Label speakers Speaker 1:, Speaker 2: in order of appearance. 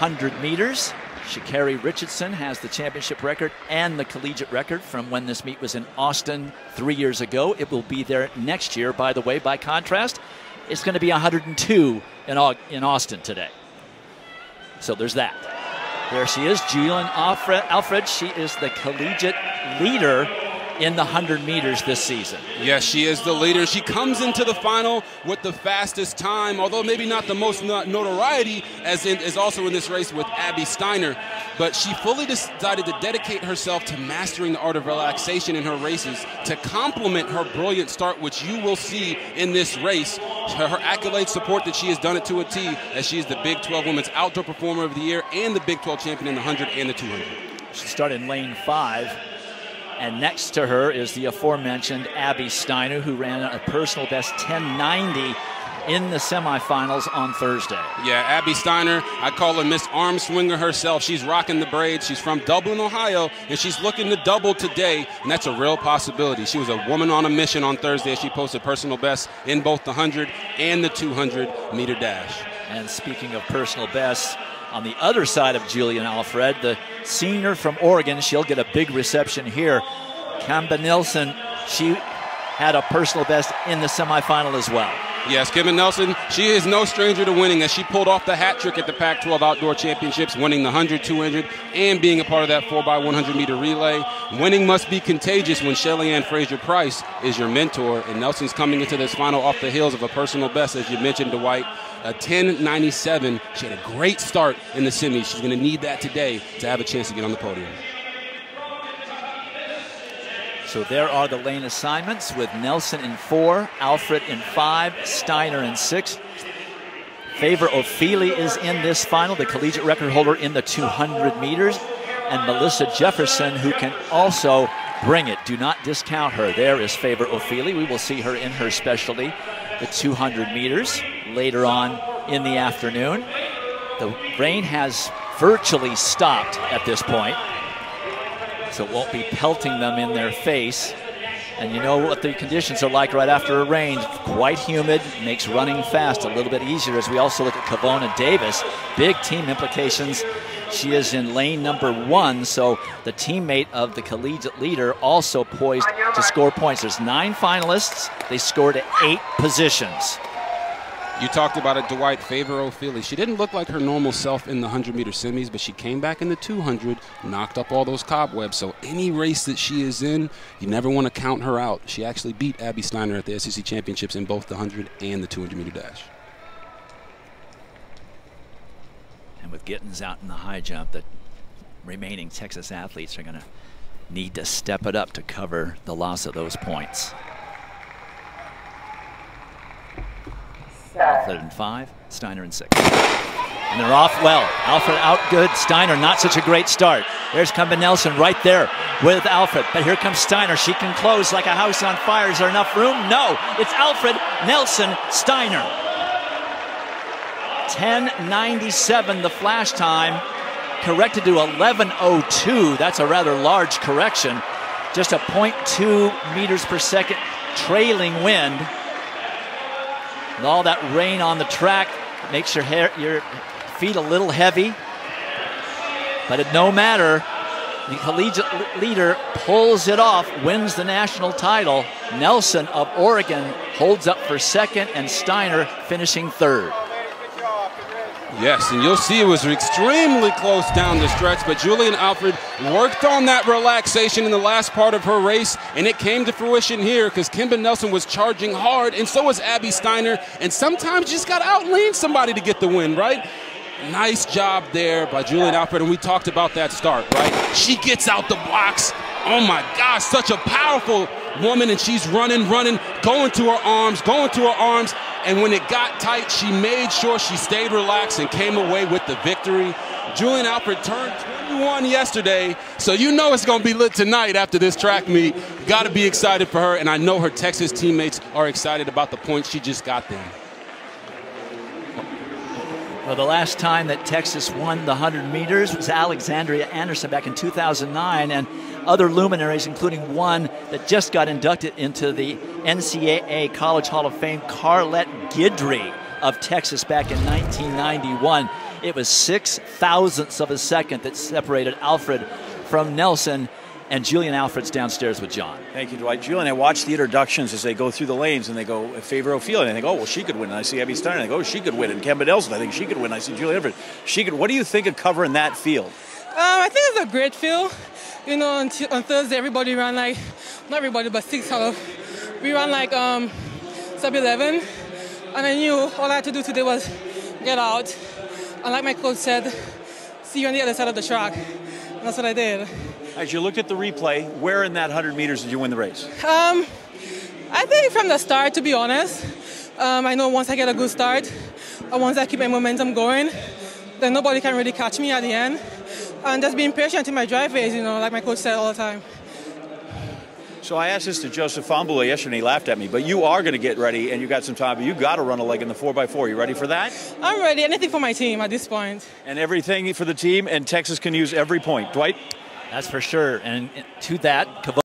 Speaker 1: 100 meters. Sha'Carri Richardson has the championship record and the collegiate record from when this meet was in Austin three years ago. It will be there next year, by the way. By contrast, it's going to be 102 in, in Austin today. So there's that. There she is, Julien. Alfred. She is the collegiate leader in the 100 meters this season.
Speaker 2: Yes, she is the leader. She comes into the final with the fastest time, although maybe not the most notoriety as in, is also in this race with Abby Steiner. But she fully decided to dedicate herself to mastering the art of relaxation in her races to complement her brilliant start, which you will see in this race. Her, her accolades support that she has done it to a T, as she is the Big 12 Women's Outdoor Performer of the Year and the Big 12 champion in the 100 and the 200.
Speaker 1: She started in lane five and next to her is the aforementioned Abby Steiner, who ran a personal best 1090 in the semifinals on Thursday.
Speaker 2: Yeah, Abby Steiner, I call her Miss Arm Swinger herself. She's rocking the braids. She's from Dublin, Ohio, and she's looking to double today, and that's a real possibility. She was a woman on a mission on Thursday. She posted personal best in both the 100 and the 200 meter dash.
Speaker 1: And speaking of personal bests, on the other side of Julien Alfred, the senior from Oregon, she'll get a big reception here. Kemba Nelson, she had a personal best in the semifinal as well.
Speaker 2: Yes, Kemba Nelson, she is no stranger to winning as she pulled off the hat trick at the Pac 12 Outdoor Championships, winning the 100, 200, and being a part of that 4x100 meter relay. Winning must be contagious when Shelly Ann Fraser Pryce is your mentor, and Nelson's coming into this final off the heels of a personal best, as you mentioned, Dwight, a 10.97. She had a great start in the semis. She's going to need that today to have a chance to get on the podium.
Speaker 1: So there are the lane assignments with Nelson in four, Alfred in five, Steiner in six. Favour Ofili is in this final, the collegiate record holder in the 200 meters, and Melissa Jefferson, who can also bring it. Do not discount her. There is Favour Ofili. We will see her in her specialty, the 200 meters, later on in the afternoon. The rain has virtually stopped at this point, so it won't be pelting them in their face. And you know what the conditions are like right after a rain. Quite humid, makes running fast a little bit easier as we also look at Kevona Davis. Big team implications she is in lane number one, so the teammate of the collegiate leader also poised to score points. There's nine finalists. They scored at eight positions.
Speaker 2: You talked about it, Dwight Favour Ofili. She didn't look like her normal self in the 100 meter semis, but she came back in the 200, knocked up all those cobwebs. So any race that she is in, you never want to count her out. She actually beat Abby Steiner at the SEC championships in both the 100 and the 200 meter dash.
Speaker 1: And with Gittens out in the high jump, the remaining Texas athletes are going to need to step it up to cover the loss of those points. Alfred and five, Steiner in six. And they're off well. Alfred out good. Steiner not such a great start. There's Kemba Nelson right there with Alfred. But here comes Steiner. She can close like a house on fire. Is there enough room? No. It's Alfred, Nelson, Steiner. 1097 the flash time, corrected to 1102. That's a rather large correction. Just a 0.2 meters per second trailing wind. And all that rain on the track makes your hair, your feet a little heavy. But it no matter, the collegiate leader pulls it off, wins the national title. Nelson of Oregon holds up for second, and Steiner finishing third.
Speaker 2: Yes, and you'll see it was extremely close down the stretch, but Julien Alfred worked on that relaxation in the last part of her race, and it came to fruition here because Kemba Nelson was charging hard, and so was Abby Steiner, and sometimes you just got to outlane somebody to get the win, right? Nice job there by Julien Alfred, and we talked about that start, right? She gets out the blocks. Oh my gosh, such a powerful woman, and she's running, running, going to her arms, going to her arms, and when it got tight, she made sure she stayed relaxed and came away with the victory. Julien Alfred turned 21 yesterday, so you know it's going to be lit tonight after this track meet. Got to be excited for her, and I know her Texas teammates are excited about the points she just got them.
Speaker 1: Well, the last time that Texas won the 100 meters was Alexandria Anderson back in 2009, and other luminaries, including one that just got inducted into the NCAA College Hall of Fame, Carlette Guidry of Texas back in 1991. It was six thousandths of a second that separated Alfred from Nelson. And Julien Alfred's downstairs with John.
Speaker 3: Thank you, Dwight. Julien, I watch the introductions as they go through the lanes and they go Favour Ofili. And I think, oh, well, she could win. And I see Abby Steiner. And I go, oh, she could win. And Kemba Nelson, I think she could win. I see Julien Alfred. She could. What do you think of covering that field?
Speaker 4: Um, I think it's a great field. You know, on, t- on Thursday, everybody ran like, not everybody, but six out of, we ran like um, sub 11. And I knew all I had to do today was get out. And like my coach said, see you on the other side of the track. And that's what I did.
Speaker 3: As you looked at the replay, where in that 100 meters did you win the race?
Speaker 4: Um, I think from the start, to be honest. Um, I know once I get a good start, and once I keep my momentum going, then nobody can really catch me at the end. And just being patient in my drive phase, you know, like my coach said all the time.
Speaker 3: So I asked this to Joseph Fahnbulleh yesterday. And he laughed at me, but you are going to get ready, and you got some time. But you got to run a leg in the 4x4. You ready for that?
Speaker 4: I'm ready. Anything for my team at this point.
Speaker 3: And everything for the team, and Texas can use every point. Dwight?
Speaker 1: That's for sure. And to that,